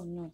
Oh no.